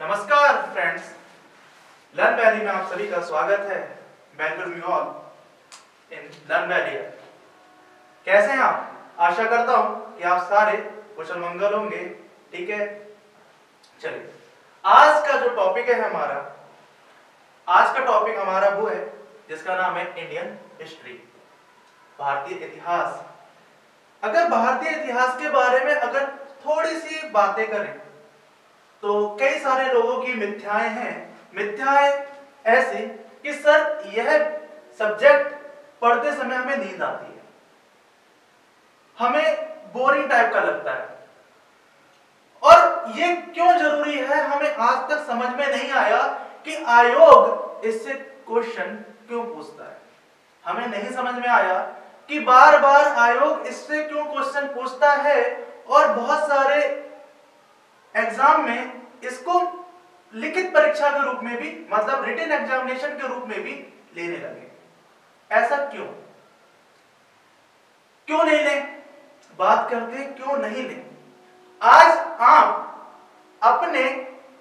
नमस्कार friends learn valley में आप सभी का स्वागत है you all in learn valley कैसे हैं आप? आशा करता हूँ कि आप सारे कुशल मंगल होंगे, ठीक है? चलिए, आज का जो टॉपिक है हमारा, आज का टॉपिक हमारा वो है, जिसका नाम है इंडियन हिस्ट्री भारतीय इतिहास। अगर भारतीय इतिहास के बारे में अगर थोड़ी सी बातें करें तो कई सारे लोगों की मिथ्याएँ हैं। मिथ्याएँ ऐसी कि सर, यह सब्जेक्ट पढ़ते समय हमें नींद आती है। हमें बोरिंग टाइप का लगता है। और ये क्यों ज़रूरी है? हमें आज तक समझ में नहीं आया कि आयोग इससे क्वेश्चन क्यों पूछता है। हमें नहीं समझ में आया कि बार बार आयोग इससे क्यों क्वेश्चन पूछता है और बहुत सारे एग्ज़ाम में इसको लिखित परीक्षा के रूप में भी मतलब रिटर्न एग्जामिनेशन के रूप में भी लेने लगे। ऐसा क्यों? क्यों नहीं ले? बात करते क्यों नहीं ले? आज आप अपने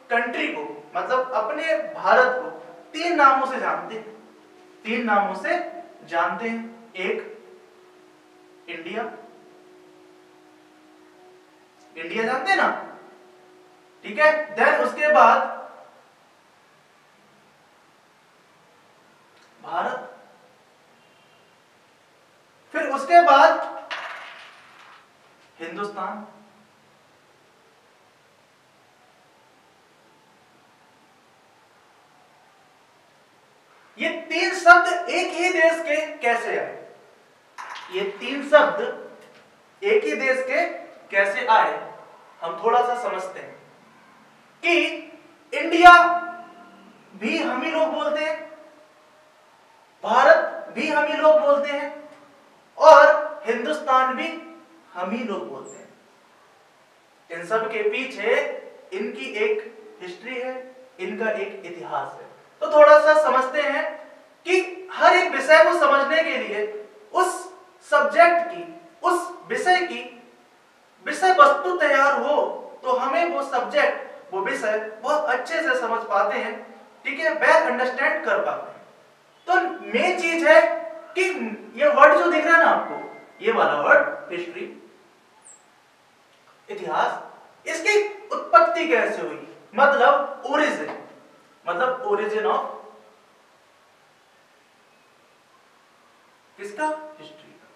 कंट्री को मतलब अपने भारत को तीन नामों से जानते हैं। तीन नामों से जानते हैं। एक इंडिया इंडिया जानते हैं ना? ठीक है? देन उसके बाद भारत। फिर उसके बाद हिंदुस्तान। ये तीन शब्द एक ही देश के कैसे आए? ये तीन शब्द एक ही देश के कैसे आए? हम थोड़ा सा समझते हैं। कि इंडिया भी हम ही लोग बोलते हैं, भारत भी हम ही लोग बोलते हैं, और हिंदुस्तान भी हम ही लोग बोलते हैं। इन सब के पीछे इनकी एक हिस्ट्री है, इनका एक इतिहास है। तो थोड़ा सा समझते हैं कि हर एक विषय को समझने के लिए उस सब्जेक्ट की, उस विषय की विषय वस्तु तैयार हो तो हमें वो सब्जेक्ट वो विषय बहुत अच्छे से समझ पाते हैं, ठीक है वेल अंडरस्टैंड कर पाते हैं। तो मेन चीज़ है कि ये वर्ड जो दिख रहा है ना आपको, ये वाला वर्ड हिस्ट्री इतिहास, इसकी उत्पत्ति कैसे हुई? मतलब ओरिजिन मतलब ओरिजिन ऑफ़ किसका? हिस्ट्री का।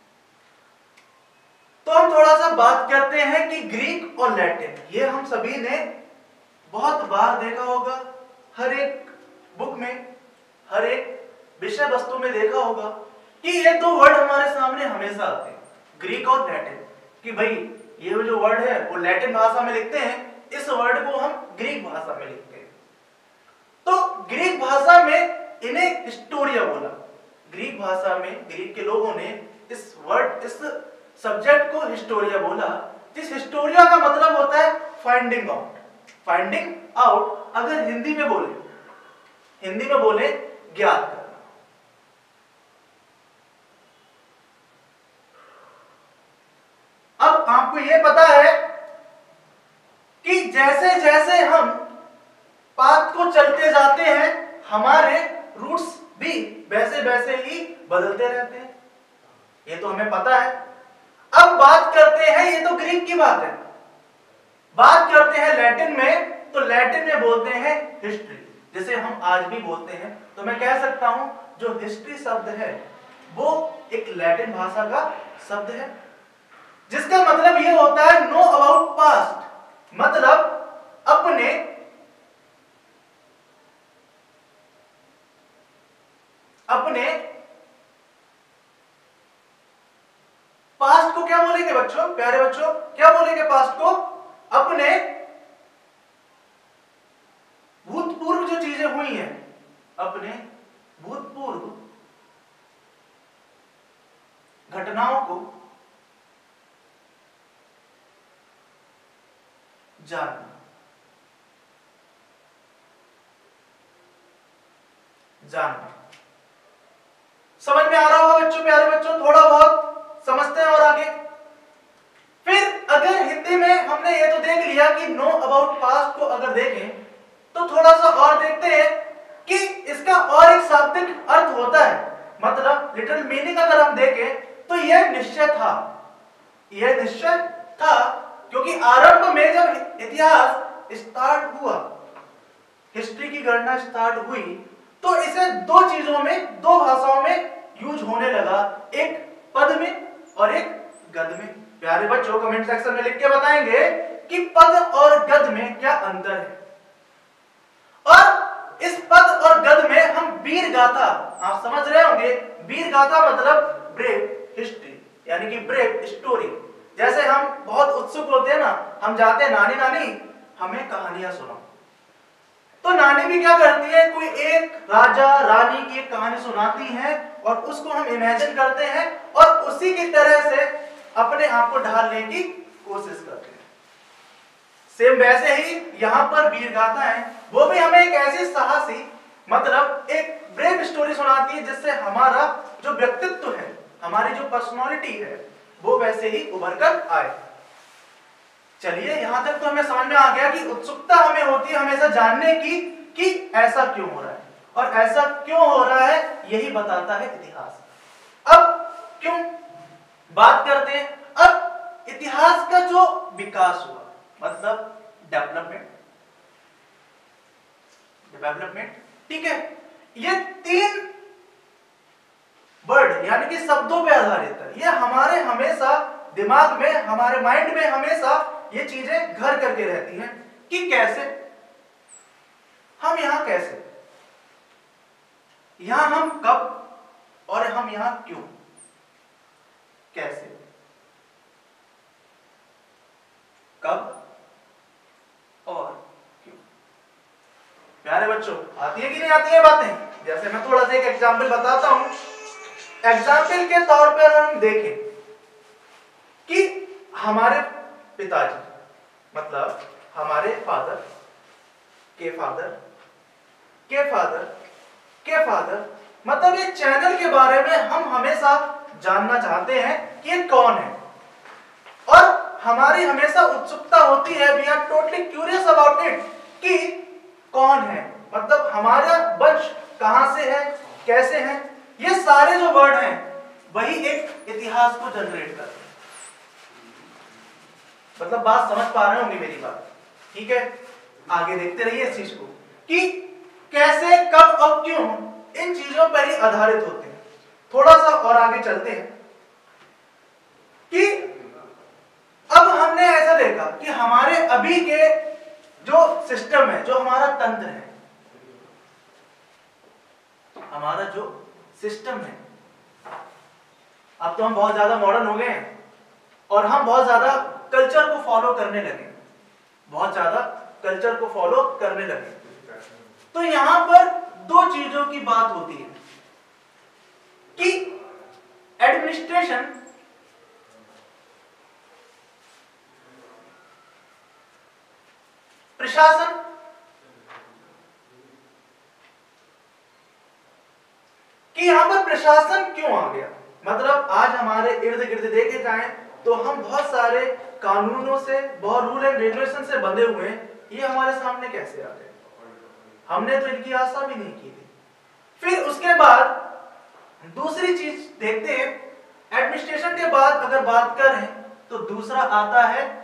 तो हम थोड़ा सा बात करते हैं कि ग्रीक और लैटिन ये हम सभी ने बहुत बार देखा होगा, हर एक बुक में, हर एक विषय वस्तु में देखा होगा कि ये दो वर्ड हमारे सामने हमेशा आते हैं। ग्रीक और लैटिन कि भाई, ये जो वर्ड है, वो लैटिन भाषा में लिखते हैं, इस वर्ड को हम ग्रीक भाषा में लिखते हैं। तो ग्रीक भाषा में इन्हें हिस्टोरिया बोला। ग्रीक भाषा में ग्रीक के लोगों ने इस वर्ड इस सब्जेक्ट को हिस्टोरिया बोला। जिस हिस्टोरिया का मतलब होता है फाइंडिंग आउट फाइंडिंग आउट अगर हिंदी में बोले, हिंदी में बोले ज्ञात अब आपको यह पता है कि जैसे जैसे हम पाथ को चलते जाते हैं, हमारे रूट्स भी वैसे वैसे ही बदलते रहते हैं। ये तो हमें पता है। अब बात करते हैं, ये तो ग्रीक की बात है। बात करते हैं लैटिन में तो लैटिन में बोलते हैं हिस्ट्री। जिसे हम आज भी बोलते हैं तो मैं कह सकता हूँ, जो हिस्ट्री शब्द है, वो एक लैटिन भाषा का शब्द है। जिसका मतलब यह होता है नो अबाउट पास्ट मतलब अपने अपने पास्ट को क्या बोलेंगे बच्चों? प्यारे बच्चों, क्या बोलेंगे पास्ट को? अपने भूतपूर्व जो चीज़ें हुई हैं, अपने भूतपूर्व घटनाओं को जानना। जानना। समझ में आ रहा होगा बच्चों, प्यारे बच्चों, थोड़ा बहुत समझते हैं और आगे। अगर हिंदी में हमने ये तो देख लिया कि नो अबाउट पास्ट को अगर देखें तो थोड़ा सा और देखते हैं कि इसका और एक शाब्दिक अर्थ होता है। मतलब लिटिल मीनिंग अगर हम देखें तो यह निश्चय था। यह निश्चय था क्योंकि आरंभ में जब इतिहास स्टार्ट हुआ हिस्ट्री की गणना स्टार्ट हुई तो इसे दो चीज़ों में, दो भाषाओं में यूज़ होने लगा, एक पद में और एक गद में। प्यारे बच्चों कमेंट सेक्शन में लिख के बताएँगे कि पद और गद में क्या अंतर है। और इस पद और गद में हम वीर गाथा, आप समझ रहे होंगे, वीर गाथा मतलब ब्रेव हिस्ट्री यानी कि ब्रेव स्टोरी जैसे हम बहुत उत्सुक होते हैं ना, हम जाते हैं, नानी नानी, हमें कहानियाँ सुनाओ। तो नानी भी क्या करती है, कोई एक राजा, रानी की एक कहानी सुनाती है और उसको हम इमेजिन करते हैं और उसी की तरह से अपने आप को ढालने की कोशिश करते हैं। सेम वैसे ही यहाँ पर वीर गाथा है, वो भी हमें एक ऐसी साहसी मतलब एक ब्रेव स्टोरी सुनाती है जिससे हमारा जो व्यक्तित्व है, हमारी जो पर्सनालिटी है, वो वैसे ही उभर कर आए। चलिए, यहाँ तक तो हमें समझ में आ गया कि उत्सुकता हमें होती है हमेशा जानने की कि ऐसा क्यों हो रहा है। और ऐसा क्यों हो रहा है, यही बताता है इतिहास। अब क्यों बात करते हैं? अब इतिहास का जो विकास हुआ मतलब डेवलपमेंट डेवलपमेंट ठीक है? ये तीन वर्ड यानी कि शब्दों पे आधारित है। ये हमारे हमेशा दिमाग में, हमारे माइंड में हमेशा ये चीज़ें घर करके रहती हैं कि कैसे? हम यहाँ कैसे? यहाँ हम कब? और हम यहाँ क्यों? कैसे? कब और क्यों? प्यारे बच्चों, आती है कि नहीं आती है बातें? जैसे मैं थोड़ा सा एक एग्ज़ाम्पल बताता हूँ। एग्ज़ाम्पल के तौर पर हम देखें कि हमारे पिताजी मतलब हमारे फादर के फादर के फादर के फादर मतलब ये चैनल के बारे में हम हमेशा जानना चाहते हैं कि ये कौन है। हमारी हमेशा उत्सुकता होती है we are totally curious about it कि कौन है? मतलब हमारा वंश कहाँ से है, कैसे है? ये सारे जो वर्ड हैं, वही एक इतिहास को जनरेट करते हैं। मतलब बात समझ पा रहे होंगे मेरी बात। ठीक है? आगे देखते रहिए इस चीज़ को। कि कैसे, कब और क्यों इन चीज़ों पर ही आधारित होते हैं। थोड़ा सा और आगे चलते हैं। कि अब हमने ऐसा देखा कि हमारे अभी के जो सिस्टम है, जो हमारा तंत्र है, हमारा जो सिस्टम है, अब तो हम बहुत ज़्यादा मॉडर्न हो गए हैं और हम बहुत ज़्यादा कल्चर को फॉलो करने लगे बहुत ज़्यादा कल्चर को फॉलो करने लगे तो यहाँ पर दो चीज़ों की बात होती है कि एडमिनिस्ट्रेशन प्रशासन? कि यहाँ पर प्रशासन क्यों आ गया? मतलब आज हमारे इर्द गिर्द देखे जाएँ तो हम बहुत सारे कानूनों से, बहुत रूल एंड रेगुलेशन से बंधे हुए हैं, ये हमारे सामने कैसे आ गए? हमने तो इनकी आशा भी नहीं की थी। फिर उसके बाद, दूसरी चीज़ देखते हैं एडमिनिस्ट्रेशन के बाद अगर बात करें तो दूसरा आता है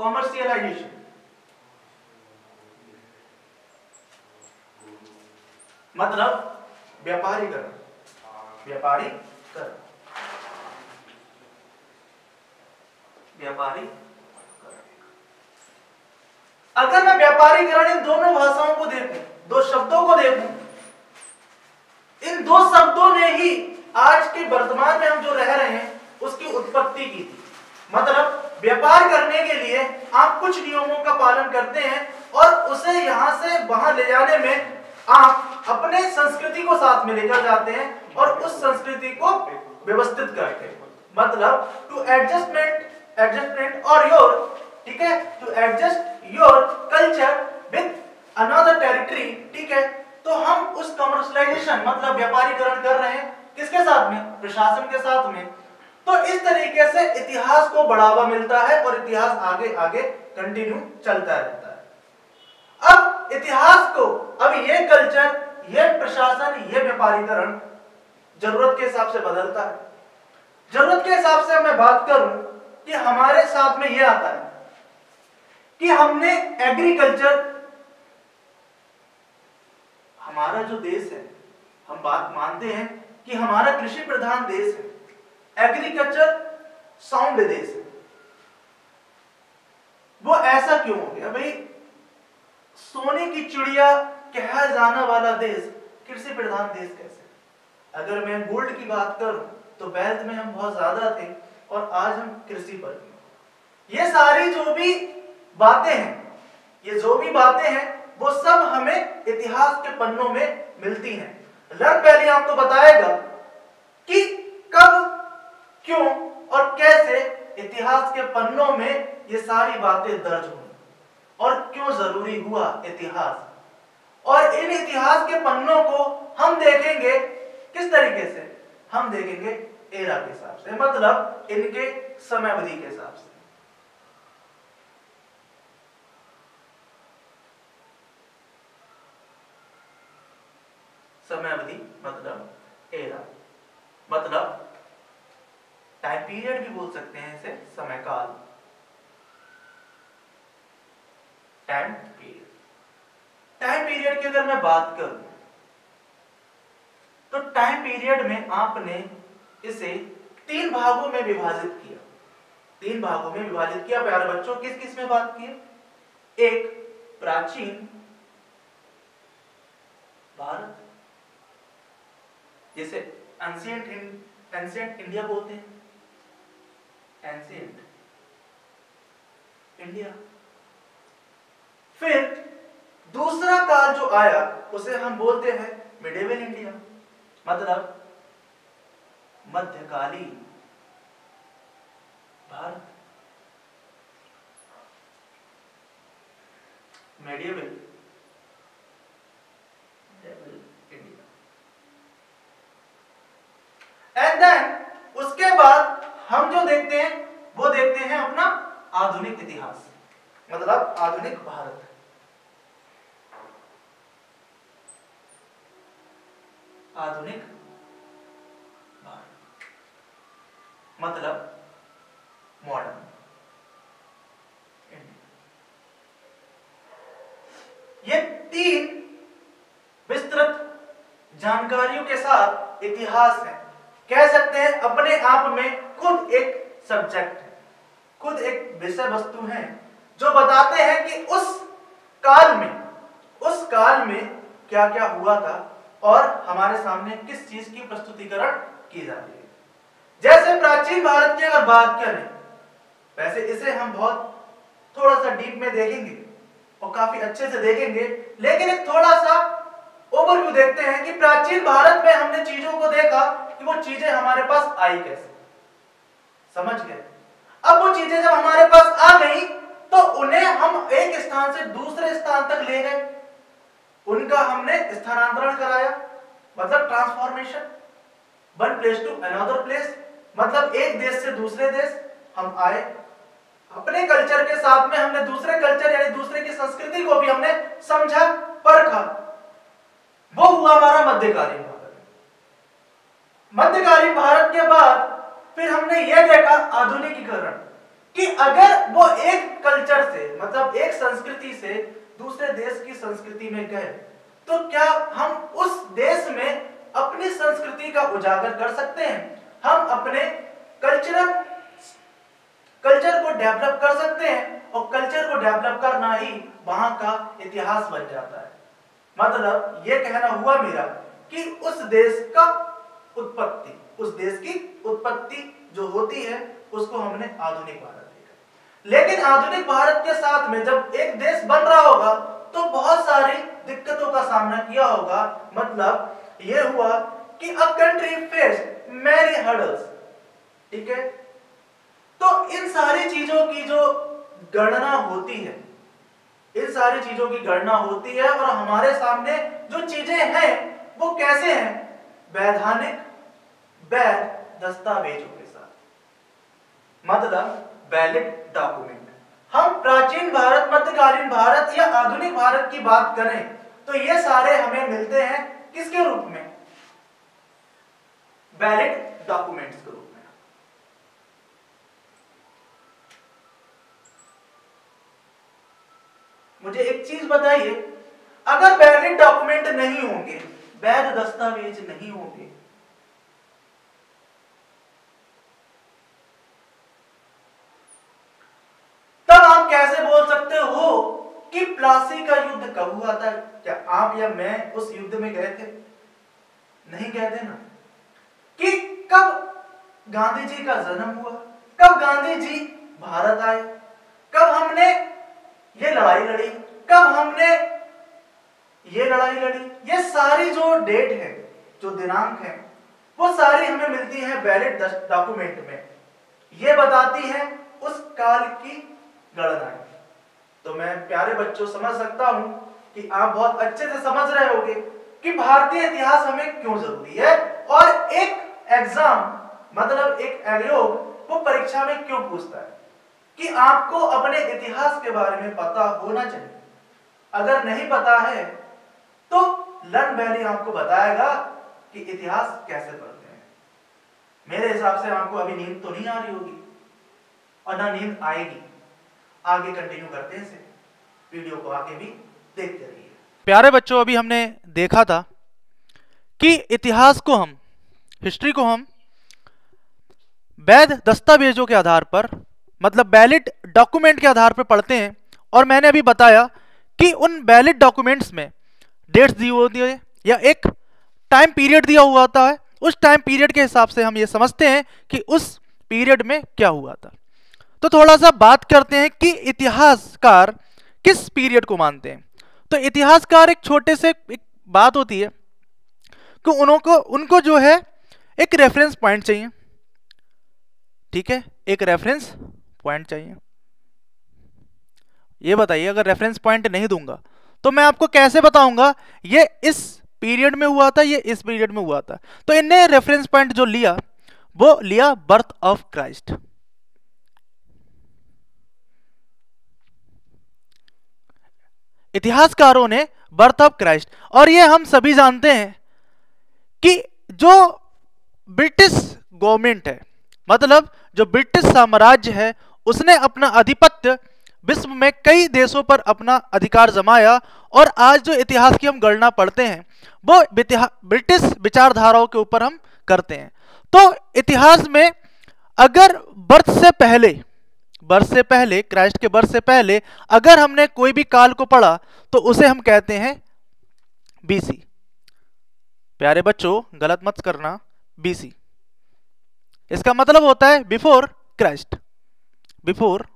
कॉमर्शियलाइजेशन मतलब व्यापारीकरण। व्यापारीकरण। व्यापारी अगर मैं व्यापारीकरण इन दोनों भाषाओं को देखूँ, दो शब्दों को देखूँ, इन दो शब्दों ने ही आज के वर्तमान में हम जो रह रहे हैं, उसकी उत्पत्ति की थी। मतलब व्यापार करने के लिए आप कुछ नियमों का पालन करते हैं और उसे यहाँ से वहाँ ले जाने में आप अपने संस्कृति को साथ में लेकर जाते हैं और उस संस्कृति को व्यवस्थित करते हैं। मतलब टू एडजस्टमेंट एडजस्टमेंट और योर ठीक है? To adjust your culture with another territory ठीक है? तो हम उस कमर्शलाइजेशन मतलब व्यापारीकरण कर रहे हैं। किसके साथ में? प्रशासन के साथ में। तो इस तरीके से इतिहास को बढ़ावा मिलता है और इतिहास आगे आगे कंटिन्यू चलता रहता है। अब इतिहास को, अब ये कल्चर ये प्रशासन, ये व्यापारीकरण ज़रूरत के हिसाब से बदलता है। ज़रूरत के हिसाब से मैं बात करूँ कि हमारे साथ में यह आता है कि हमने एग्रीकल्चर हमारा जो देश है, हम बात मानते हैं कि हमारा कृषि प्रधान देश है। एग्रीकल्चर साउंड देश है वो ऐसा क्यों हो गया? भाई, सोने की चिड़िया कहा जाना वाला देश कृषि प्रधान देश कैसे? अगर मैं गोल्ड की बात करूँ तो वेल्थ में हम बहुत ज़्यादा थे और आज हम कृषि पर ये सारी जो भी बातें हैं, ये जो भी बातें हैं, वो सब हमें इतिहास के पन्नों में मिलती हैं। लर्न पहले आपको बताएगा क्यों और कैसे इतिहास के पन्नों में ये सारी बातें दर्ज हुई? और क्यों ज़रूरी हुआ इतिहास? और इन इतिहास के पन्नों को हम देखेंगे किस तरीके से? हम देखेंगे एरा के हिसाब से मतलब इनके समय अवधि के हिसाब से समय अवधि मतलब एरा मतलब टाइम पीरियड भी बोल सकते हैं इसे समय काल टाइम पीरियड टाइम पीरियड की अगर मैं बात करूँ तो टाइम पीरियड में आपने इसे तीन भागों में विभाजित किया। तीन भागों में विभाजित किया, प्यारे बच्चों, किस किसमें बात की? एक, प्राचीन भारत, जिसे एंशियंट एंशियंट इंडिया बोलते हैं। एंशियंट इंडिया फिर दूसरा काल जो आया, उसे हम बोलते हैं मिडेवल इंडिया। मतलब मध्यकालीन भारत। मेडिएवल एंड देन उसके बाद हम जो देखते हैं, वो देखते हैं अपना आधुनिक इतिहास। मतलब आधुनिक भारत। आधुनिक मतलब मॉडर्न ये तीन विस्तृत जानकारियों के साथ इतिहास है। कह सकते हैं, अपने आप में खुद एक सब्जेक्ट है। खुद एक विषय वस्तु है, जो बताते हैं कि उस काल में, उस काल में क्या क्या हुआ था और हमारे सामने किस चीज़ की प्रस्तुतिकरण की जाती है। जैसे प्राचीन भारत की अगर बात करें, वैसे इसे हम बहुत थोड़ा सा डीप में देखेंगे और काफ़ी अच्छे से देखेंगे, लेकिन एक थोड़ा सा ओवरव्यू देखते हैं कि प्राचीन भारत में हमने चीज़ों को देखा कि वो चीज़ें हमारे पास आई कैसे। समझ गए? अब वो चीज़ें जब हमारे पास आ गई तो उन्हें हम एक स्थान से दूसरे स्थान तक ले गए। उनका हमने स्थानांतरण कराया। मतलब transformation one place to another place मतलब एक देश से दूसरे देश, हम आए। अपने कल्चर के साथ में हमने दूसरे कल्चर यानी दूसरे की संस्कृति को भी हमने समझा, परखा। वो हुआ हमारा मध्यकालीन भारत। मध्यकालीन भारत के बाद फिर हमने यह देखा आधुनिकीकरण कि अगर वो एक कल्चर से मतलब एक संस्कृति से दूसरे देश की संस्कृति में गए तो क्या हम उस देश में अपनी संस्कृति का उजागर कर सकते हैं? हम अपने कल्चरल कल्चर को डेवलप कर सकते हैं और कल्चर को डेवलप करना ही वहाँ का इतिहास बन जाता है। मतलब यह कहना हुआ मेरा कि उस देश का उत्पत्ति, उस देश की उत्पत्ति जो होती है, उसको हमने आधुनिक देखा लेकिन आधुनिक भारत के साथ में जब एक देश बन रहा होगा तो बहुत सारी दिक्कतों का सामना किया होगा। मतलब यह हुआ कि a country faces many hurdles ठीक है? तो इन सारी चीज़ों की जो गणना होती है, इन सारी चीज़ों की गणना होती है और हमारे सामने जो चीज़ें हैं, वो कैसे हैं? वैधानिक, वैध दस्तावेजों के साथ। मतलब वैलिड डॉक्यूमेंट हम प्राचीन भारत, मध्यकालीन भारत या आधुनिक भारत की बात करें तो ये सारे हमें मिलते हैं किसके रूप में? वैलिड डॉक्यूमेंट्स के रूप में। मुझे एक चीज़ बताइए, अगर वैलिड डॉक्यूमेंट नहीं होंगे वैध दस्तावेज़ नहीं होंगे तब आप कैसे बोल सकते हो कि प्लासी का युद्ध कब हुआ था क्या आप या मैं उस युद्ध में गए थे? नहीं गए थे ना कि कब गांधी जी का जन्म हुआ? कब गांधी जी भारत आए? कब हमने ये लड़ाई लड़ी? कब हमने ये लड़ाई लड़ी? ये सारी जो डेट है, जो दिनांक है, वो सारी हमें मिलती है वैलिड डॉक्यूमेंट में। ये बताती है उस काल की गणना तो मैं प्यारे बच्चों, समझ सकता हूँ कि आप बहुत अच्छे से समझ रहे होंगे कि भारतीय इतिहास हमें क्यों ज़रूरी है और एक एग्ज़ाम मतलब एक आयोग, वो परीक्षा में क्यों पूछता है? कि आपको अपने इतिहास के बारे में पता होना चाहिए। अगर नहीं पता है तो लन वैली आपको बताएगा कि इतिहास कैसे पढ़ते हैं। मेरे हिसाब से आपको अभी नींद तो नहीं आ रही होगी, और ना नींद आएगी। आगे कंटिन्यू करते हैं वीडियो को आगे भी देखते रहिए। प्यारे बच्चों, अभी हमने देखा था कि इतिहास को हम हिस्ट्री को हम वैध दस्तावेजों के आधार पर मतलब वैलिड डॉक्यूमेंट के आधार पर पढ़ते हैं और मैंने अभी बताया कि उन वैलिड डॉक्यूमेंट्स में डेट्स दी होती है या एक टाइम पीरियड दिया हुआ होता है। उस टाइम पीरियड के हिसाब से हम ये समझते हैं कि उस पीरियड में क्या हुआ था। तो थोड़ा सा बात करते हैं कि इतिहासकार किस पीरियड को मानते हैं। तो इतिहासकार एक छोटे से एक बात होती है कि उनको उनको जो है एक रेफरेंस पॉइंट चाहिए। ठीक है? एक रेफरेंस पॉइंट चाहिए। ये बताइए, अगर रेफरेंस पॉइंट नहीं दूँगा तो मैं आपको कैसे बताऊँगा, ये इस पीरियड में हुआ था, ये इस पीरियड में हुआ था। तो इनने रेफरेंस पॉइंट जो लिया, वो लिया बर्थ ऑफ़ क्राइस्ट इतिहासकारों ने बर्थ ऑफ़ क्राइस्ट। और ये हम सभी जानते हैं कि जो ब्रिटिश गवर्नमेंट है मतलब जो ब्रिटिश साम्राज्य है, उसने अपना आधिपत्य विश्व में कई देशों पर अपना अधिकार जमाया और आज जो इतिहास की हम गणना पढ़ते हैं, वो ब्रिटिश विचारधाराओं के ऊपर हम करते हैं। तो इतिहास में अगर बर्थ से पहले बर्थ से पहले, क्राइस्ट के बर्थ से पहले, अगर हमने कोई भी काल को पढ़ा तो उसे हम कहते हैं बीसी प्यारे बच्चों, गलत मत करना बीसी इसका मतलब होता है बिफोर क्राइस्ट बिफोर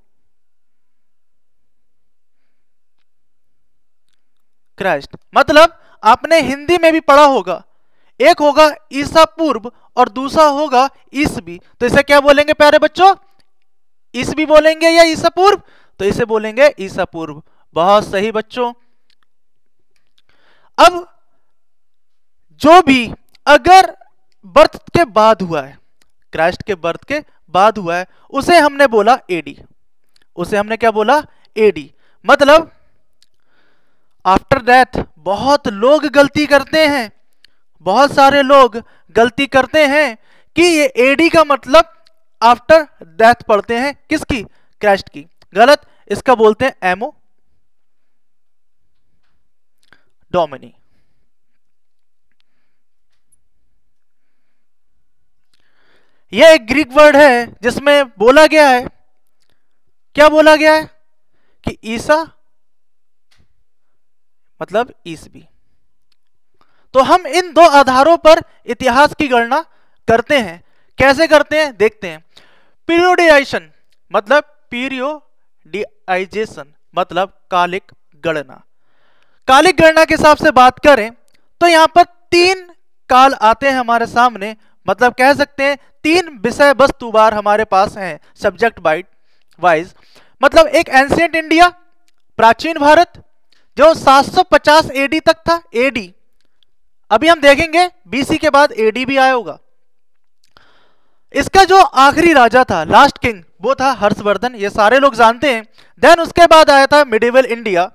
क्राइस्ट मतलब आपने हिंदी में भी पढ़ा होगा। एक होगा ईसा पूर्व और दूसरा होगा ईसवी। तो इसे क्या बोलेंगे प्यारे बच्चों? ईसवी बोलेंगे या ईसा पूर्व? तो इसे बोलेंगे ईसा पूर्व। बहुत सही बच्चों। अब जो भी अगर बर्थ के बाद हुआ है, क्राइस्ट के बर्थ के बाद हुआ है, उसे हमने बोला एडी उसे हमने क्या बोला? एडी मतलब आफ्टर डेथ बहुत लोग गलती करते हैं। बहुत सारे लोग गलती करते हैं कि ये एडी का मतलब आफ्टर डेथ पढ़ते हैं। किसकी? क्राइस्ट की। गलत। इसका बोलते हैं एमो डोमिनी यह एक ग्रीक वर्ड है, जिसमें बोला गया है। क्या बोला गया है? कि ईसा मतलब ईसवी। तो हम इन दो आधारों पर इतिहास की गणना करते हैं। कैसे करते हैं? देखते हैं। पीरियोडाइजेशन मतलब पीरियोडाइजेशन मतलब कालिक गणना। कालिक गणना के हिसाब से बात करें तो यहाँ पर तीन काल आते हैं हमारे सामने मतलब कह सकते हैं तीन विषय वस्तु बार हमारे पास हैं सब्जेक्ट बाइट वाइज मतलब एक एंशियंट इंडिया प्राचीन भारत, जो 750 एडी तक था एडी अभी हम देखेंगे बीसी के बाद एडी भी आया होगा। इसका जो आखिरी राजा था लास्ट किंग वो था हर्षवर्धन। ये सारे लोग जानते हैं। देन उसके बाद आया था मिडिवल इंडिया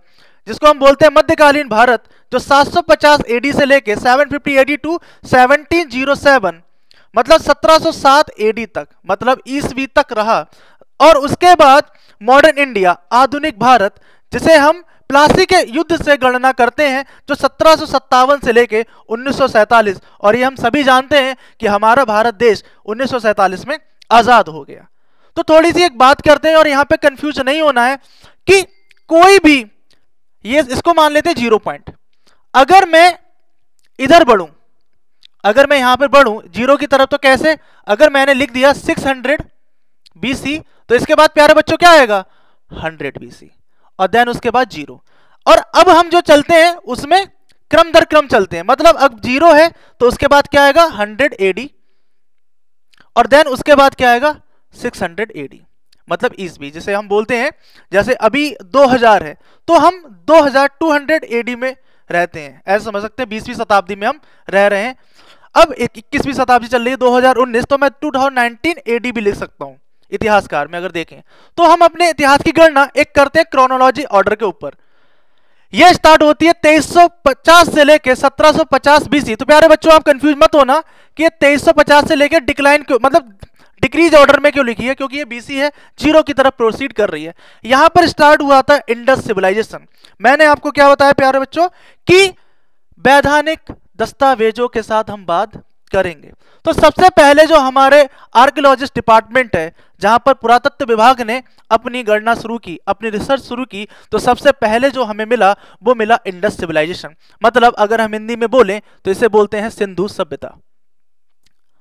जिसको हम बोलते हैं मध्यकालीन भारत, जो 750 एडी से लेके 750 एडी टू 1707 मतलब 1707 एडी तक मतलब ईसवी तक रहा। और उसके बाद मॉडर्न इंडिया आधुनिक भारत, जिसे हम प्लासी के युद्ध से गणना करते हैं, जो सत्रह से लेके उन्नीस और ये हम सभी जानते हैं कि हमारा भारत देश उन्नीस में आज़ाद हो गया। तो थोड़ी सी एक बात करते हैं, और यहाँ पे कंफ्यूज नहीं होना है, कि कोई भी, ये इसको मान लेते हैं ज़ीरो पॉइंट। अगर मैं इधर बढ़ूं, अगर मैं यहाँ पर बढ़ूं, ज़ीरो की तरफ़ तो कैसे? अगर मैंने लिख दिया 600 बीसी तो इसके बाद प्यारे बच्चों क्या आएगा? 100 बीसी और देन उसके बाद ज़ीरो। और अब हम जो चलते हैं, उसमें क्रम दर क्रम चलते हैं। मतलब अब ज़ीरो है तो उसके बाद क्या आएगा? 100 एडी और देन उसके बाद क्या आएगा? 600 एडी मतलब ईसवी जिसे हम बोलते हैं, जैसे अभी 2000 है तो हम 2200 एडी में रहते हैं। ऐसा समझ सकते हैं, बीसवीं शताब्दी में हम रह रहे हैं। अब इक्कीसवीं शताब्दी चल रही है 2019 तो मैं 2019 एडी भी लिख सकता हूँ। इतिहासकार में अगर देखें तो हम अपने इतिहास की गणना एक करते हैं क्रोनोलॉजी ऑर्डर के ऊपर। यह स्टार्ट होती है 2350 से लेके 1750 बीसी तो प्यारे बच्चों, आप कंफ्यूज मत होना कि ये 2350 से लेके डिक्लाइन क्यों मतलब डिक्रीज ऑर्डर में क्यों लिखी है, क्योंकि ये बीसी है ज़ीरो की तरफ़ प्रोसीड कर रही है। यहाँ पर स्टार्ट हुआ था इंडस सिविलाइजेशन मैंने आपको क्या बताया प्यारे बच्चों? कि वैधानिक दस्तावेजों के साथ हम बात करेंगे। तो सबसे पहले जो हमारे आर्कियोलॉजिस्ट डिपार्टमेंट है, जहाँ पर पुरातत्व विभाग ने अपनी गणना शुरू की, अपनी रिसर्च शुरू की तो सबसे पहले जो हमें मिला, वो मिला इंडस सिविलाइजेशन मतलब अगर हम हिंदी में बोलें तो इसे बोलते हैं सिंधु सभ्यता।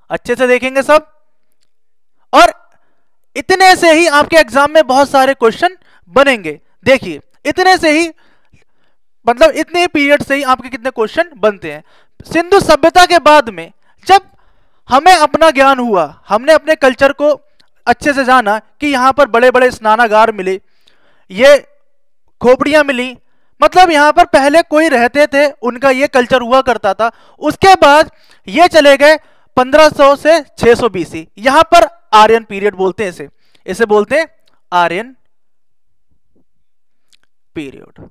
अच्छे से देखेंगे सब। और इतने से ही आपके एग्ज़ाम में बहुत सारे क्वेश्चन बनेंगे। देखिए, इतने से ही मतलब इतने पीरियड से ही आपके कितने क्वेश्चन बनते हैं। सिंधु सभ्यता के बाद में जब हमें अपना ज्ञान हुआ, हमने अपने कल्चर को अच्छे से जाना कि यहाँ पर बड़े बड़े स्नानागार मिले, ये खोपड़ियाँ मिली मतलब यहाँ पर पहले कोई रहते थे, उनका ये कल्चर हुआ करता था। उसके बाद ये चले गए 1500 से 600 सौ बीसी यहाँ पर आर्यन पीरियड बोलते हैं इसे। इसे बोलते हैं आर्यन पीरियड।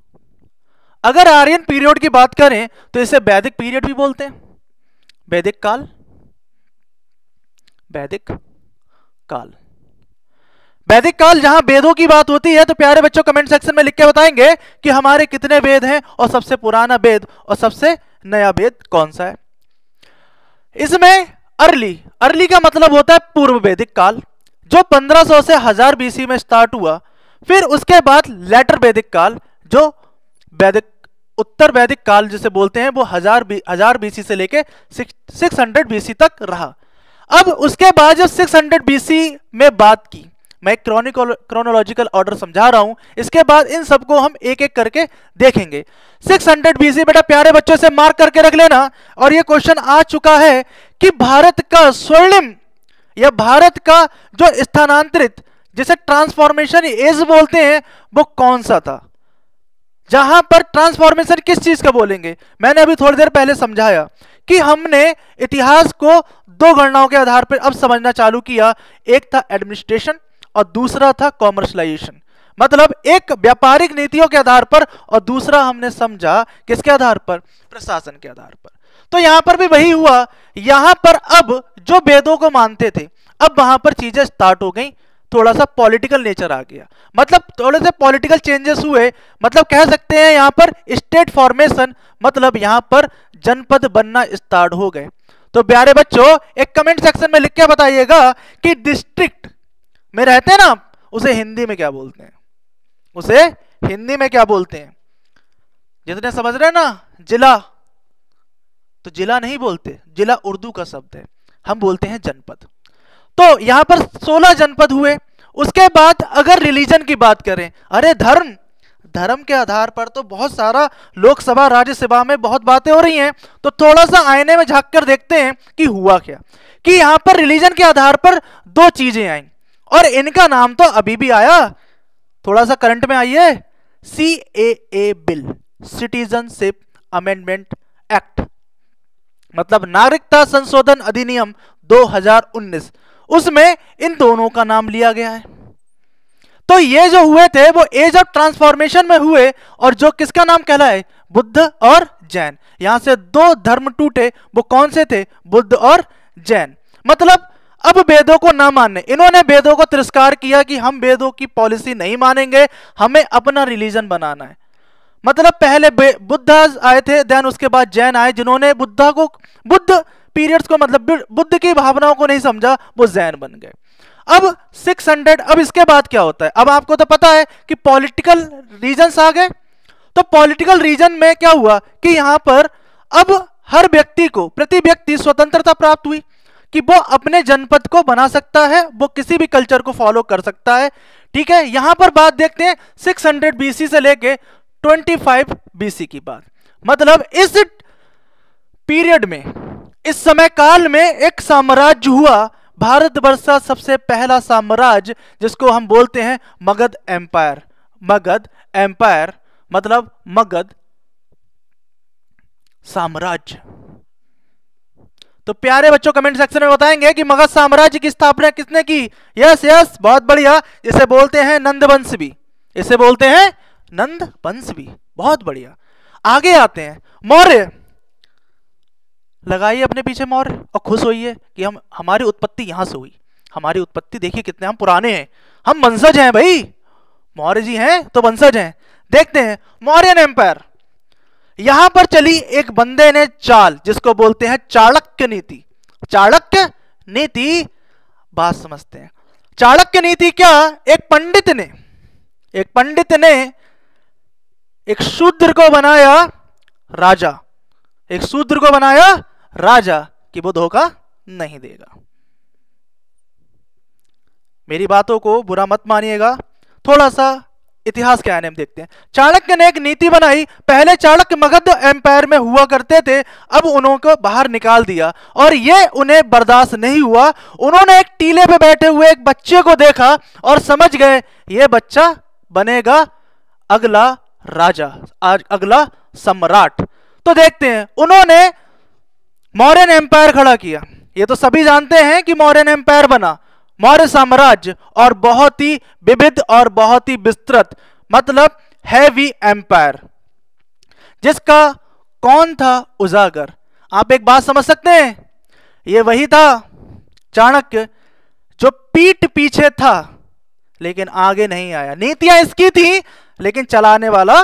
अगर आर्यन पीरियड की बात करें तो इसे वैदिक पीरियड भी बोलते हैं। वैदिक काल? वैदिक काल। वैदिक काल जहाँ वेदों की बात होती है तो प्यारे बच्चों कमेंट सेक्शन में लिख के बताएँगे कि हमारे कितने वेद हैं और सबसे पुराना वेद और सबसे नया वेद कौन सा है। इसमें अर्ली अर्ली का मतलब होता है पूर्व वैदिक काल, जो 1500 से हज़ार बीसी में स्टार्ट हुआ। फिर उसके बाद लेटर वैदिक काल, जो वैदिक उत्तर वैदिक काल जिसे बोलते हैं, वो हज़ार हज़ार बीसी से लेके सिक्स हंड्रेड बीसी तक रहा। अब उसके बाद जब सिक्स हंड्रेड बीसी में बात की, मैं क्रोनोलॉजिकल ऑर्डर समझा रहा हूँ। इसके बाद इन सबको हम एक एक करके देखेंगे। 600 बीसी बेटा प्यारे बच्चों से मार्क करके रख लेना। और ये क्वेश्चन आ चुका है कि भारत का स्वर्णिम या भारत का जो स्थानांतरित, जिसे ट्रांसफॉर्मेशन एज बोलते हैं, वो कौन सा था? जहाँ पर ट्रांसफॉर्मेशन किस चीज़ का बोलेंगे? मैंने अभी थोड़ी देर पहले समझाया कि हमने इतिहास को दो गणनाओं के आधार पर अब समझना चालू किया। एक था एडमिनिस्ट्रेशन और दूसरा था कॉमर्शलाइजेशन मतलब एक व्यापारिक नीतियों के आधार पर और दूसरा हमने समझा किसके आधार पर? प्रशासन के आधार पर। तो यहाँ पर भी वही हुआ। यहाँ पर अब जो वेदों को मानते थे, अब वहाँ पर चीज़ें स्टार्ट हो गई। थोड़ा सा पॉलिटिकल नेचर आ गया। मतलब थोड़े से पॉलिटिकल चेंजेस हुए। मतलब कह सकते हैं यहाँ पर स्टेट फॉर्मेशन मतलब यहाँ पर जनपद बनना स्टार्ट हो गए। तो प्यारे बच्चों, एक कमेंट सेक्शन में लिख के बताइएगा कि डिस्ट्रिक्ट में रहते हैं ना उसे हिंदी में क्या बोलते हैं? उसे हिंदी में क्या बोलते हैं? जितने समझ रहे हैं ना, जिला। तो जिला नहीं बोलते, जिला उर्दू का शब्द है। हम बोलते हैं जनपद। तो यहाँ पर 16 जनपद हुए। उसके बाद अगर रिलीजन की बात करें, अरे धर्म धर्म के आधार पर तो बहुत सारा लोकसभा, राज्यसभा में बहुत बातें हो रही हैं। तो थोड़ा सा आईने में झाँक कर देखते हैं कि हुआ क्या। कि यहाँ पर रिलीजन के आधार पर दो चीज़ें आई। और इनका नाम तो अभी भी आया। थोड़ा सा करंट में आइए। C A bill citizenship amendment act मतलब नागरिकता संशोधन अधिनियम 2019 उसमें इन दोनों का नाम लिया गया है। तो ये जो हुए थे, वो एज ऑफ़ ट्रांसफॉर्मेशन में हुए, और जो किसका नाम कहलाए? बुद्ध और जैन। यहाँ से दो धर्म टूटे, वो कौन से थे? बुद्ध और जैन। मतलब अब वेदों को ना मानने। इन्होंने वेदों को तिरस्कार किया कि हम वेदों की पॉलिसी नहीं मानेंगे, हमें अपना रिलीजन बनाना है। मतलब पहले बुद्ध आए थे देन उसके बाद जैन आए, जिन्होंने बुद्धा को बुद्ध पीरियड्स को मतलब बुद्ध की भावनाओं को नहीं समझा, वो जैन बन गए। अब 600 अब इसके बाद क्या होता है? अब आपको तो पता है कि पॉलिटिकल रीजन आ गए। तो पॉलिटिकल रीजन में क्या हुआ कि यहाँ पर अब हर व्यक्ति को, प्रति व्यक्ति स्वतंत्रता प्राप्त हुई कि वो अपने जनपद को बना सकता है, वो किसी भी कल्चर को फॉलो कर सकता है। ठीक है, यहाँ पर बात देखते हैं 600 बीसी से लेके 25 बीसी की बात। मतलब इस पीरियड में इस समय काल में एक साम्राज्य हुआ। भारतवर्ष का सबसे पहला साम्राज्य, जिसको हम बोलते हैं मगध एम्पायर। मगध एम्पायर मतलब मगध साम्राज्य। तो प्यारे बच्चों, कमेंट सेक्शन में बताएँगे कि मगध साम्राज्य की स्थापना किसने की? यस यस, बहुत बढ़िया। इसे बोलते हैं नंद वंश भी इसे बोलते हैं नंद वंश भी बहुत बढ़िया। आगे आते हैं। मौर्य। लगाइए अपने पीछे मौर्य और खुश होइए कि हम, हमारी उत्पत्ति यहाँ से हुई। हमारी उत्पत्ति देखिए कितने हम पुराने हैं। हम वंशज हैं भाई। मौर्य जी हैं तो वंशज हैं। देखते हैं, मौर्यन एम्पायर। यहाँ पर चली एक बंदे ने चाल, जिसको बोलते हैं चाणक्य नीति। चाणक्य नीति, बात समझते हैं। चाणक्य नीति क्या? एक पंडित ने, एक पंडित ने एक शूद्र को बनाया राजा। एक शूद्र को बनाया राजा कि वो धोखा नहीं देगा। मेरी बातों को बुरा मत मानिएगा। थोड़ा सा इतिहास के आने में देखते हैं। चाणक्य ने एक नीति बनाई। पहले चाणक्य मगध एम्पायर में हुआ करते थे। अब उनको बाहर निकाल दिया। और ये उन्हें बर्दाश्त नहीं हुआ। उन्होंने एक टीले पे बैठे हुए एक बच्चे को देखा और समझ गए, ये बच्चा बनेगा अगला राजा, आज अगला सम्राट। तो देखते हैं, उन्होंने मौर्यन एम्पायर खड़ा किया। ये तो सभी जानते हैं कि मौर्यन एम्पायर बना। मौर्य साम्राज्य और बहुत ही विविध और बहुत ही विस्तृत मतलब हैवी एम्पायर जिसका कौन था उजागर? आप एक बात समझ सकते हैं? ये वही था चाणक्य जो पीठ पीछे था, लेकिन आगे नहीं आया। नीतियाँ इसकी थी, लेकिन चलाने वाला,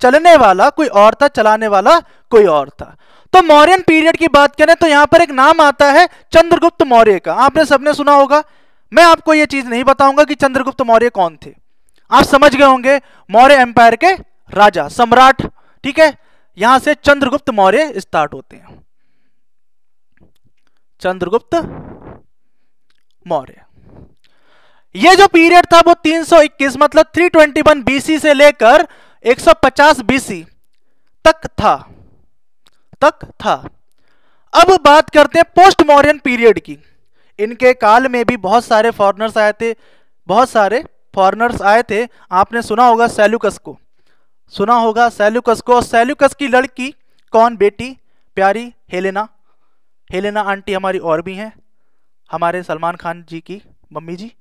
चलने वाला कोई और था, चलाने वाला कोई और था। तो मौर्यन पीरियड की बात करें तो यहाँ पर एक नाम आता है चंद्रगुप्त मौर्य का। आपने सबने सुना होगा। मैं आपको यह चीज़ नहीं बताऊँगा कि चंद्रगुप्त मौर्य कौन थे। आप समझ गए होंगे, मौर्य एम्पायर के राजा, सम्राट, ठीक है? यहाँ से चंद्रगुप्त मौर्य स्टार्ट होते हैं। चंद्रगुप्त मौर्य। यह जो पीरियड था वो 321 मतलब 321 बीसी से लेकर 150 बीसी तक था। तक था। अब बात करते हैं पोस्ट मॉरियन पीरियड की। इनके काल में भी बहुत सारे फॉरनर्स आए थे, बहुत सारे फॉरनर्स आए थे। आपने सुना होगा सैल्यूकस को। सुना होगा सैल्यूकस को। और सैल्यूकस की लड़की कौन? बेटी, प्यारी हेलेना हेलेना आंटी हमारी और भी हैं। हमारे सलमान खान जी की मम्मी जी।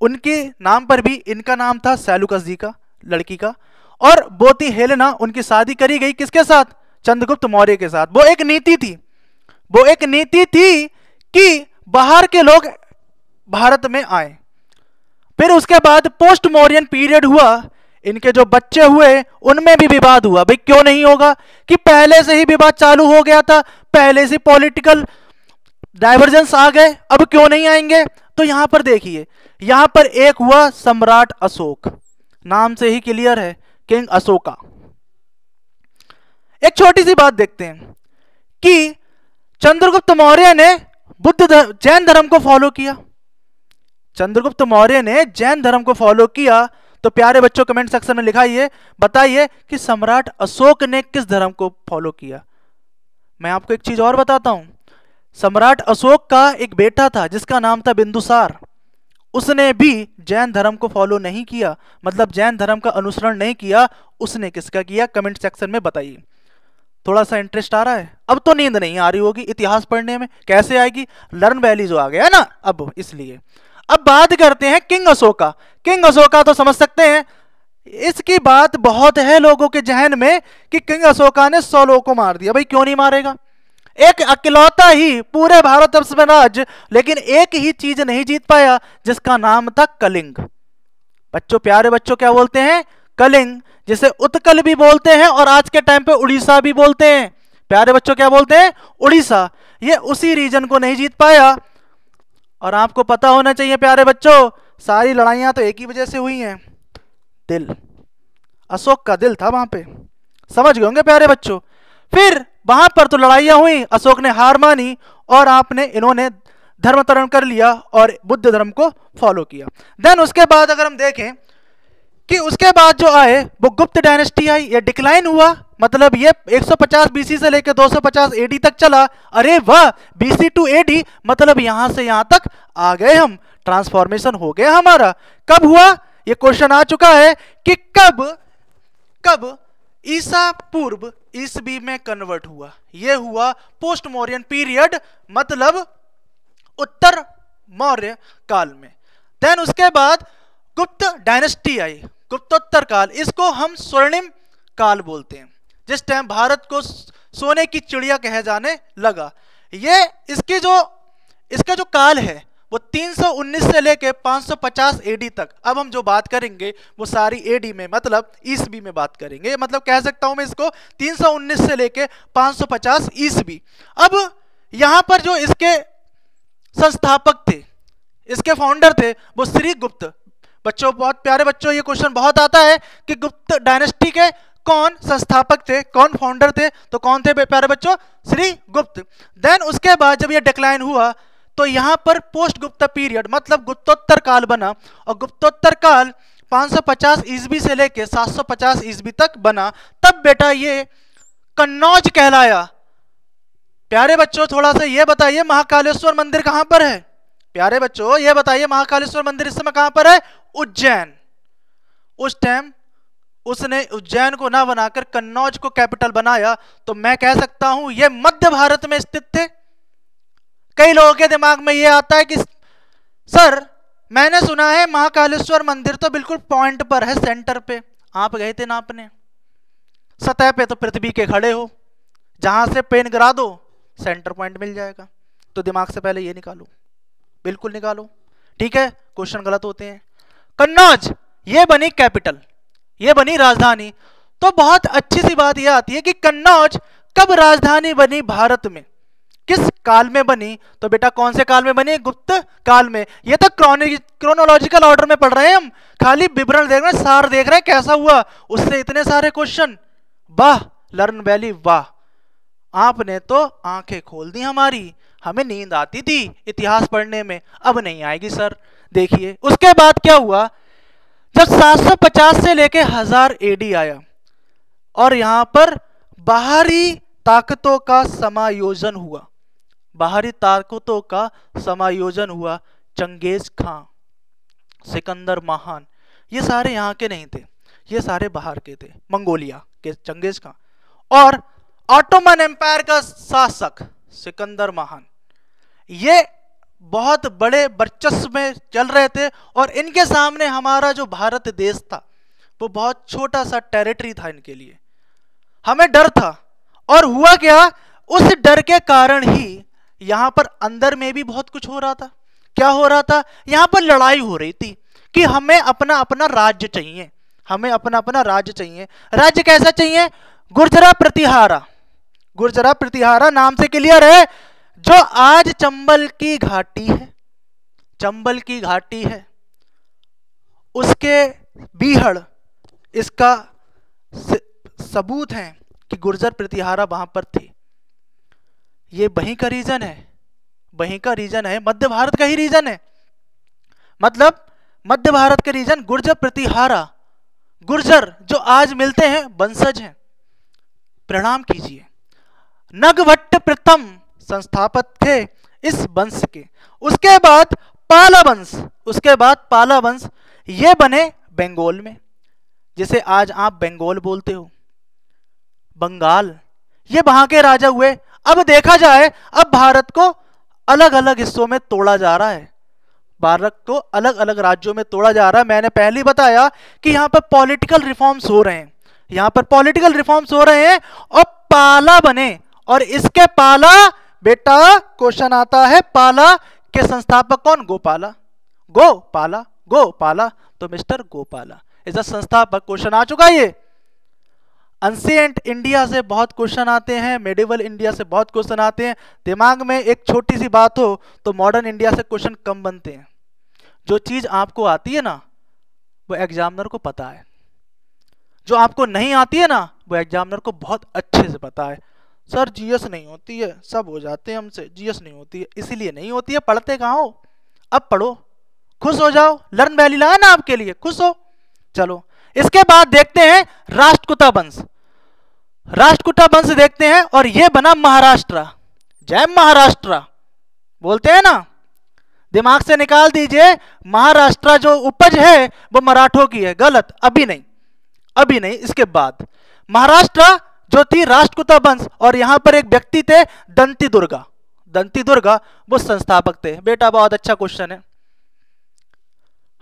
उनके नाम पर भी, इनका नाम था सैलुकस जी का, लड़की का। और बोती हेलेना उनकी शादी करी गई किसके साथ? चंद्रगुप्त मौर्य के साथ। वो एक नीति थी। वो एक नीति थी कि बाहर के लोग भारत में आए। फिर उसके बाद पोस्ट मौर्यन पीरियड हुआ। इनके जो बच्चे हुए, उनमें भी विवाद हुआ। भाई, क्यों नहीं होगा कि पहले से ही विवाद चालू हो गया था? पहले से पॉलिटिकल डाइवर्जेंस आ गए, अब क्यों नहीं आएँगे? तो यहाँ पर देखिए, यहाँ पर एक हुआ सम्राट अशोक। नाम से ही क्लियर है किंग अशोका एक छोटी सी बात देखते हैं कि चंद्रगुप्त मौर्य ने बुद्ध जैन धर्म को फॉलो किया। चंद्रगुप्त मौर्य ने जैन धर्म को फॉलो किया। तो प्यारे बच्चों कमेंट सेक्शन में लिखाइए, बताइए कि सम्राट अशोक ने किस धर्म को फॉलो किया। मैं आपको एक चीज़ और बताता हूँ। सम्राट अशोक का एक बेटा था, जिसका नाम था बिंदुसार। उसने भी जैन धर्म को फॉलो नहीं किया। मतलब जैन धर्म का अनुसरण नहीं किया। उसने किसका किया? कमेंट सेक्शन में बताइए। थोड़ा सा इंटरेस्ट आ रहा है। अब तो नींद नहीं आ रही होगी इतिहास पढ़ने में। कैसे आएगी? लर्न वैली जो आ गया ना? अब, इसलिए। अब बात करते हैं किंग अशोका किंग अशोका तो समझ सकते हैं। इसकी बात बहुत है लोगों के जहन में कि किंग अशोका ने सौ लोगों को मार दिया। भाई, क्यों नहीं मारेगा? एक अकेलौता ही पूरे भारत वर्ष में राज, लेकिन एक ही चीज़ नहीं जीत पाया, जिसका नाम था कलिंग। बच्चों, प्यारे बच्चों, क्या बोलते हैं? कलिंग, जिसे उत्कल भी बोलते हैं और आज के टाइम पे उड़ीसा भी बोलते हैं। प्यारे बच्चों, क्या बोलते हैं? उड़ीसा। ये उसी रीजन को नहीं जीत पाया। और आपको पता होना चाहिए, प्यारे बच्चों, सारी लड़ाइयाँ तो एक ही वजह से हुई हैं। दिल। अशोक का दिल था वहाँ पे। समझ गए होंगे, प्यारे बच्चों? फिर वहाँ पर तो लड़ाइयाँ हुई, अशोक ने हार मानी और आपने इन्होंने धर्मतरण कर लिया और बुद्ध धर्म को फॉलो किया। देन उसके बाद अगर हम देखें कि उसके बाद जो आए, वो गुप्त डायनेस्टी आई, ये डिक्लाइन हुआ। मतलब ये 150 बीसी से लेकर 250 एडी तक चला। अरे वाह बीसी टू एडी मतलब यहाँ से यहाँ तक आ गए हम। ट्रांसफॉर्मेशन हो गया हमारा। कब हुआ? ये क्वेश्चन आ चुका है कि कब कब ईसा पूर्व ईसवी में कन्वर्ट हुआ। यह हुआ पोस्ट मौर्यन पीरियड मतलब उत्तर मौर्य काल में। देन उसके बाद गुप्त डायनेस्टी आई। गुप्तोत्तर काल, इसको हम स्वर्णिम काल बोलते हैं, जिस टाइम भारत को सोने की चिड़िया कहे जाने लगा। ये इसकी जो, इसका जो काल है, वो 319 से लेके 550 एडी तक। अब हम जो बात करेंगे, वो सारी एडी में मतलब ईसवी में बात करेंगे। मतलब कह सकता हूँ मैं इसको 319 से लेके 550 ईसवी। अब यहाँ पर जो इसके संस्थापक थे, इसके फाउंडर थे, वो श्री गुप्त। बच्चों, बहुत प्यारे बच्चों, ये क्वेश्चन बहुत आता है कि गुप्त डायनेस्टी के कौन संस्थापक थे, कौन फाउंडर थे तो कौन थे प्यारे बच्चों? श्री गुप्त। देन उसके बाद जब ये डिक्लाइन हुआ तो यहाँ पर पोस्ट गुप्त पीरियड मतलब गुप्तोत्तर काल बना और गुप्तोत्तर काल 550 ईस्वी से लेके 750 ईस्वी तक बना। तब बेटा ये कन्नौज कहलाया। प्यारे बच्चों, थोड़ा सा ये बताइए, महाकालेश्वर मंदिर कहाँ पर है? प्यारे बच्चों, ये बताइए महाकालेश्वर मंदिर इस समय कहाँ पर है? उज्जैन। उस टाइम उसने उज्जैन को ना बनाकर कन्नौज को कैपिटल बनाया तो मैं कह सकता हूँ यह मध्य भारत में स्थित थे। कई लोगों के दिमाग में यह आता है कि, सर, मैंने सुना है महाकालेश्वर मंदिर तो बिल्कुल पॉइंट पर है सेंटर पे। आप गए थे नापने सतह पे तो पृथ्वी के खड़े हो। जहाँ से पेन गिरा दो सेंटर पॉइंट मिल जाएगा। तो दिमाग से पहले ये निकालो। बिल्कुल निकालो। ठीक है? क्वेश्चन गलत होते हैं। कन्नौज, ये बनी कैपिटल, ये बनी राजधानी। तो बहुत अच्छी सी बात यह आती है कि कन्नौज कब राजधानी बनी भारत में? किस काल में बनी? तो बेटा कौन से काल में बनी? गुप्त काल में। ये तो क्रोनोलॉजिकल ऑर्डर में पढ़ रहे हैं हम। खाली विवरण देख रहे हैं, सार देख रहे हैं, कैसा हुआ? उससे इतने सारे क्वेश्चन। वाह, लर्न वैली, वाह। आपने तो आँखें खोल दी हमारी। हमें नींद आती थी इतिहास पढ़ने में, अब नहीं आएगी, सर। देखिए, उसके बाद क्या हुआ? जब 750 से लेके हज़ार एडी आया, और यहाँ पर बाहरी ताकतों का समायोजन हुआ। बाहरी ताकतों का समायोजन हुआ चंगेज खां, सिकंदर महान। ये सारे यहाँ के नहीं थे, ये सारे बाहर के थे, मंगोलिया के, चंगेज खां। और ऑटोमन एम्पायर का शासक, सिकंदर महान। ये बहुत बड़े वर्चस्व में चल रहे थे और इनके सामने हमारा जो भारत देश था, वो बहुत छोटा सा टेरिटरी था इनके लिए। हमें डर था और हुआ क्या, उस डर के कारण ही यहाँ पर अंदर में भी बहुत कुछ हो रहा था। क्या हो रहा था? यहाँ पर लड़ाई हो रही थी कि हमें अपना अपना राज्य चाहिए, हमें अपना अपना राज्य चाहिए। राज्य कैसा चाहिए? गुर्जरा प्रतिहारा। गुर्जरा प्रतिहारा नाम से क्लियर है। जो आज चंबल की घाटी है, चंबल की घाटी है, उसके बीहड़ इसका सबूत है कि गुर्जर प्रतिहारा वहाँ पर थी। ये वहीं का रीजन है, वहीं का रीजन है, मध्य भारत का ही रीजन है। मतलब मध्य भारत का रीजन गुर्जर प्रतिहारा, गुर्जर जो आज मिलते हैं, वंशज हैं। प्रणाम कीजिए। नगभट्ट प्रथम संस्थापक थे इस वंश के। उसके बाद पाला वंश, उसके बाद पाला वंश, ये बने बंगाल में, जिसे आज आप बंगाल बोलते हो। बंगाल, ये वहाँ के राजा हुए। अब देखा जाए, अब भारत को अलग अलग हिस्सों में तोड़ा जा रहा है। भारत को अलग अलग राज्यों में तोड़ा जा रहा है। मैंने पहले बताया कि यहाँ पर पॉलिटिकल रिफॉर्म्स हो रहे हैं। यहाँ पर पॉलिटिकल रिफॉर्म्स हो रहे हैं और पाला बने और इसके पाला बेटा, क्वेश्चन आता है, पाला, के संस्थापक कौन? गोपाला। गोपाला गोपाला। तो मिस्टर गोपाला। इस संस्थापक क्वेश्चन आ चुका ये। अंसियंट इंडिया से बहुत क्वेश्चन आते हैं मेडिवल इंडिया से बहुत क्वेश्चन आते हैं। दिमाग में एक छोटी सी बात हो तो मॉडर्न इंडिया से क्वेश्चन कम बनते हैं। जो चीज़ आपको आती है ना, वो एग्जामिनर को पता है। जो आपको नहीं आती है ना, वो एग्जामिनर को बहुत अच्छे से पता है। सर जीएस नहीं होती है, सब हो जाते हैं हमसे, जीएस नहीं होती है, इसीलिए नहीं होती है, पढ़ते कहाँ हो? अब पढ़ो, खुश हो जाओ, लर्न वैली लाया ना आपके लिए, खुश हो। चलो, इसके बाद देखते हैं राष्ट्रकुटा वंश। राष्ट्रकुटा वंश देखते हैं और यह बना महाराष्ट्र। जय महाराष्ट्र। बोलते हैं ना, दिमाग से निकाल दीजिए, महाराष्ट्र जो उपज है, वो मराठों की है, गलत, अभी नहीं अभी नहीं, इसके बाद। महाराष्ट्र जो थी राष्ट्रकुता वंश, और यहाँ पर एक व्यक्ति थे दंती दुर्गा दंती दुर्गा वो संस्थापक थे। बेटा, बहुत अच्छा क्वेश्चन है।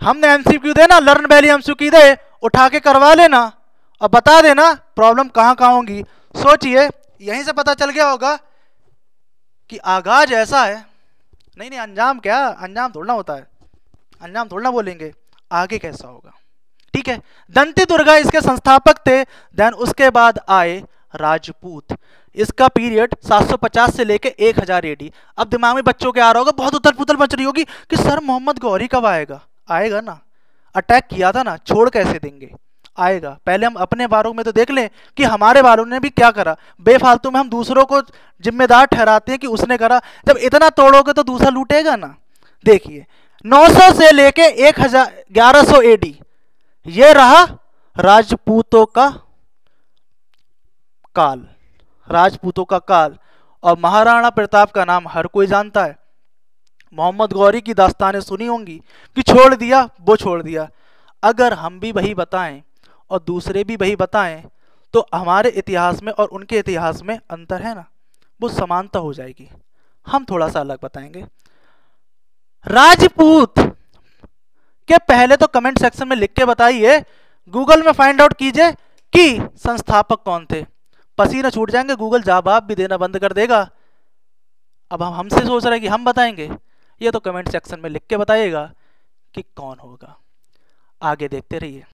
हमने एमसीक्यू दे ना लर्न वैली एमसीक्यू दे उठा के करवा लेना। और बता देना प्रॉब्लम कहाँ कहाँ होंगी। सोचिए, यहीं से पता चल गया होगा कि आगाज़ ऐसा है। नहीं नहीं, अंजाम क्या? अंजाम थोड़ा होता है। अंजाम थोड़ा बोलेंगे। आगे कैसा होगा? ठीक है। दंती दुर्गा इसके संस्थापक थे देन उसके बाद आए राजपूत। इसका पीरियड 750 से लेके 1000 हज़ार एडी अब दिमाग में बच्चों के आ रहा होगा, बहुत उथल पुथल बच रही होगी कि सर मोहम्मद गौरी कब आएगा? आएगा ना। अटैक किया था ना, छोड़ कैसे देंगे? आएगा। पहले हम अपने बारों में तो देख लें कि हमारे बारों ने भी क्या करा। बेफालतू में हम दूसरों को जिम्मेदार ठहराते हैं कि उसने करा। जब इतना तोड़ोगे तो दूसरा लूटेगा ना। देखिए 900 से लेके 1000 1100 एडी ये रहा राजपूतों का काल, राजपूतों का काल और महाराणा प्रताप का नाम हर कोई जानता है। मोहम्मद गौरी की दास्तानें सुनी होंगी कि छोड़ दिया, वो छोड़ दिया। अगर हम भी वही बताएँ और दूसरे भी वही बताएँ तो हमारे इतिहास में और उनके इतिहास में अंतर है ना? वो समानता हो जाएगी। हम थोड़ा सा अलग बताएँगे। राजपूत! के पहले तो कमेंट सेक्शन में लिख के बताइए गूगल में फाइंड आउट कीजिए कि संस्थापक कौन थे? पसीना छूट जाएँगे गूगल जवाब भी देना बंद कर देगा। अब हम, हमसे सोच रहे हैं कि हम बताएँगे। ये तो कमेंट सेक्शन में लिख के बताइएगा कि कौन होगा। आगे देखते रहिए।